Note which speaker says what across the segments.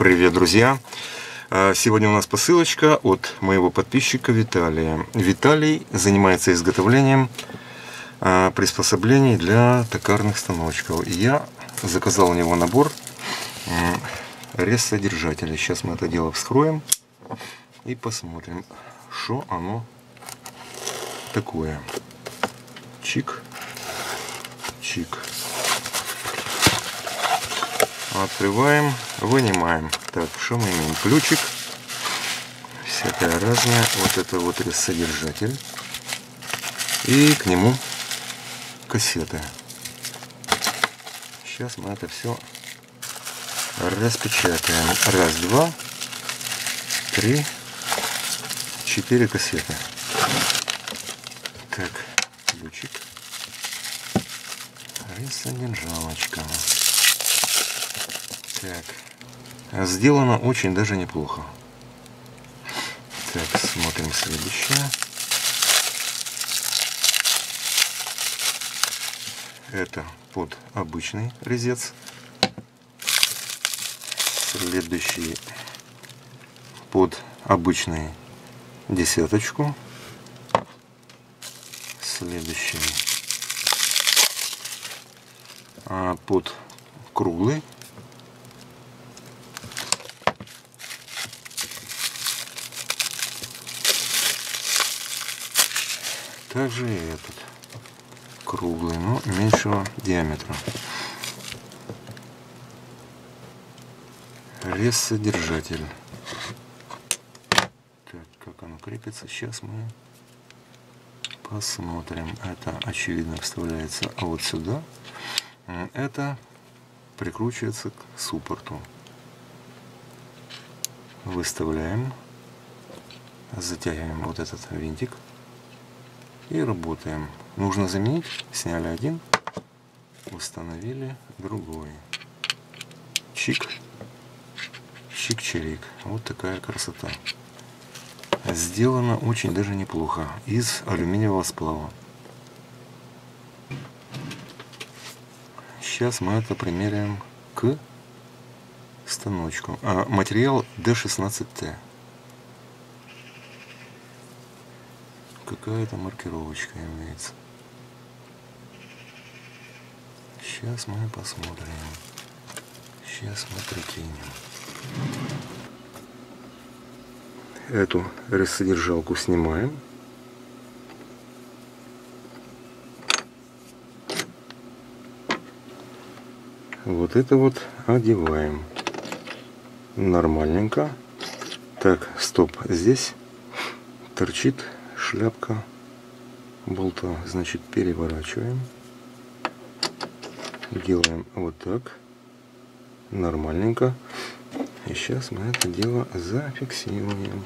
Speaker 1: Привет, друзья! А, сегодня у нас посылочка от моего подписчика Виталия. Виталий занимается изготовлением а, приспособлений для токарных станочков. И я заказал у него набор резсодержателей. Сейчас мы это дело вскроем и посмотрим, что оно такое. Чик, чик. Открываем, вынимаем. Так, что мы имеем? Ключик. Всякое разное. Вот это вот содержатель. И к нему кассеты. Сейчас мы это все распечатаем. Раз, два, три, четыре кассеты. Так, ключик. Рисодержалочка. Так. Сделано очень даже неплохо. Так, смотрим следующее. Это под обычный резец. Следующий под обычный десяточку. Следующий а под круглый Также и этот круглый, но меньшего диаметра. Резсодержатель. Так, как оно крепится, сейчас мы посмотрим. Это очевидно вставляется вот сюда. Это прикручивается к суппорту. Выставляем, затягиваем вот этот винтик и работаем. Нужно заменить. Сняли один, установили другой. Чик, чик-чирик. Вот такая красота. Сделано очень даже неплохо. Из алюминиевого сплава. Сейчас мы это примеряем к станочку. А, материал D16T. Какая-то маркировочка имеется. Сейчас мы посмотрим. Сейчас мы прикинем. Эту рассодержалку снимаем. Вот это вот одеваем. Нормальненько. Так, стоп. Здесь торчит шляпка болта. Значит, переворачиваем. Делаем вот так. Нормальненько. И сейчас мы это дело зафиксируем.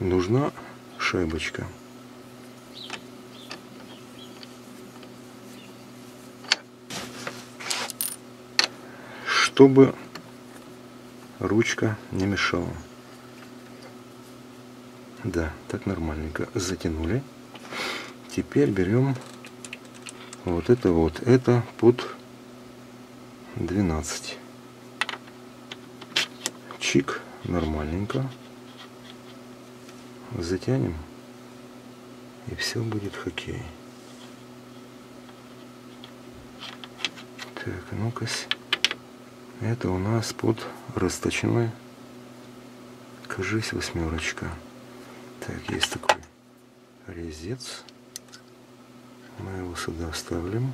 Speaker 1: Нужна шайбочка. Чтобы ручка не мешала. Да, так нормальненько затянули. Теперь берем вот это вот. Это под 12. Чик нормальненько. Затянем. И все будет хоккей. Так, ну-ка. Это у нас под расточной, кажись, восьмерочка. Так, есть такой резец. Мы его сюда вставим.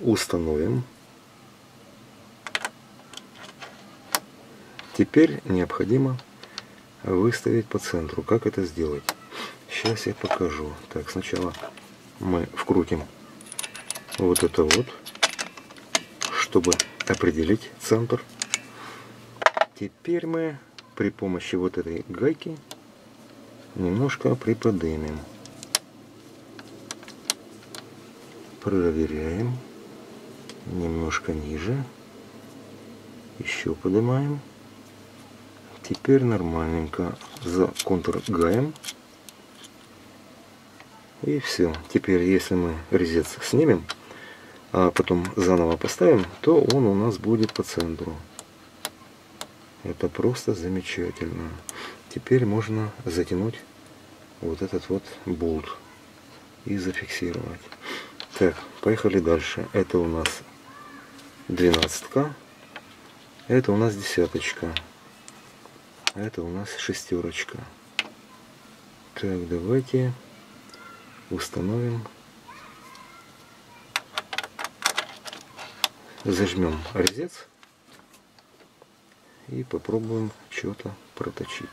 Speaker 1: Установим. Теперь необходимо выставить по центру. Как это сделать? Сейчас я покажу. Так, сначала мы вкрутим вот это вот, чтобы определить центр. Теперь мы при помощи вот этой гайки немножко приподнимем. Проверяем. Немножко ниже. Еще поднимаем. Теперь нормальненько за контур гаем. И все. Теперь, если мы резец снимем, а потом заново поставим, то он у нас будет по центру. Это просто замечательно. Теперь можно затянуть вот этот вот болт и зафиксировать. Так, поехали дальше. Это у нас двенадцатка. Это у нас десяточка. Это у нас шестерочка. Так, давайте установим. Зажмем резец и попробуем что-то проточить.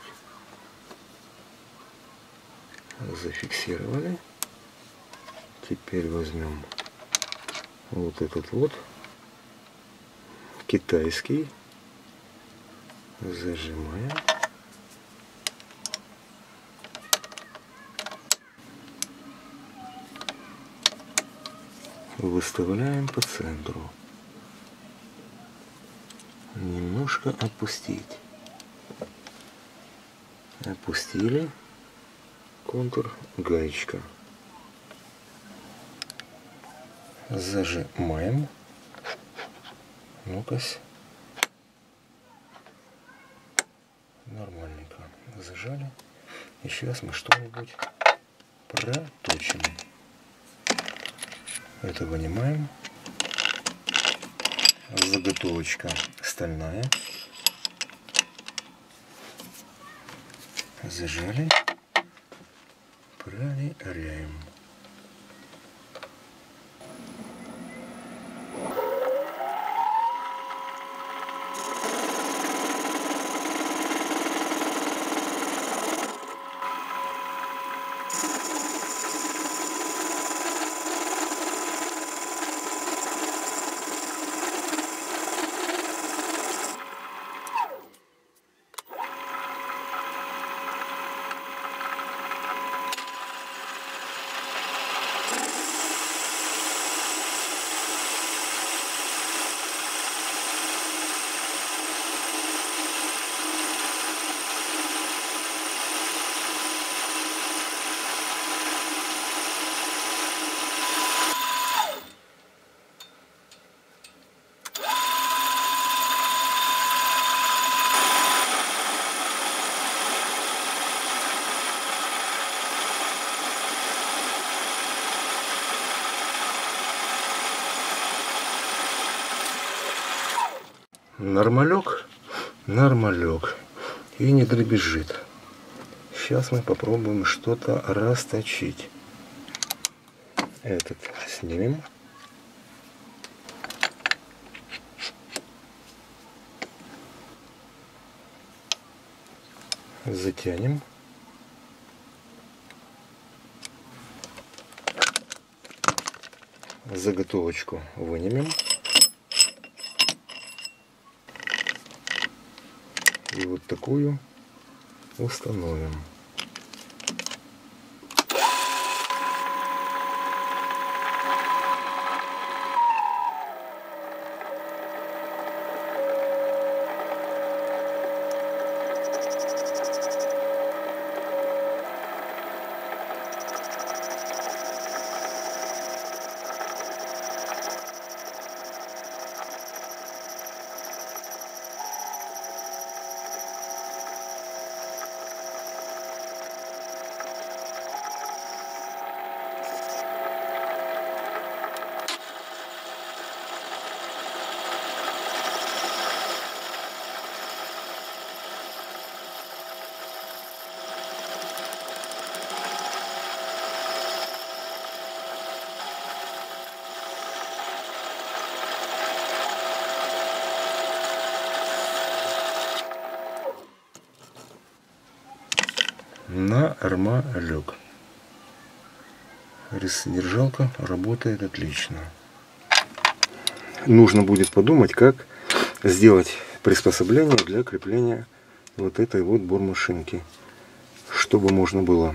Speaker 1: Зафиксировали. Теперь возьмем вот этот вот китайский. Зажимаем. Выставляем по центру. Немножко опустить. Опустили контур гаечка. Зажимаем. Ну-ка. Нормальненько зажали. И сейчас мы что-нибудь проточим. Это вынимаем. Заготовочка стальная. Зажали. Проверяем. Нормалек, нормалек. И не дребезжит. Сейчас мы попробуем что-то расточить. Этот снимем. Затянем. Заготовочку вынимем. И вот такую установим. На армалек. Рассодержалка работает отлично. Нужно будет подумать, как сделать приспособление для крепления вот этой вот бормашинки. Чтобы можно было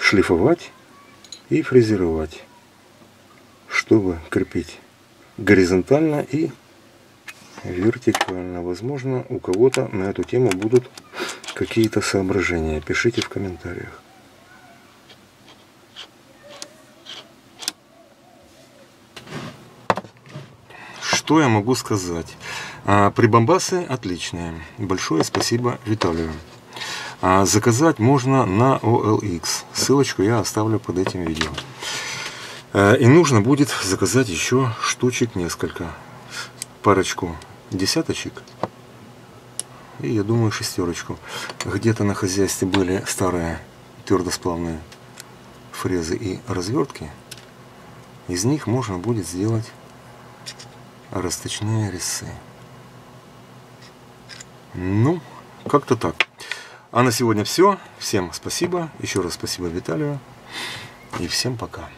Speaker 1: шлифовать и фрезеровать. Чтобы крепить горизонтально и вертикально. Возможно, у кого-то на эту тему будут какие-то соображения, пишите в комментариях. Что я могу сказать? А, прибамбасы отличные. Большое спасибо Виталию. А, заказать можно на OLX. Ссылочку я оставлю под этим видео. А, и нужно будет заказать еще штучек несколько. Парочку десяточек и я думаю шестерочку. Где-то на хозяйстве были старые твердосплавные фрезы и развертки. Из них можно будет сделать расточные резцы. Ну, как-то так. А на сегодня все. Всем спасибо. Еще раз спасибо Виталию. И всем пока.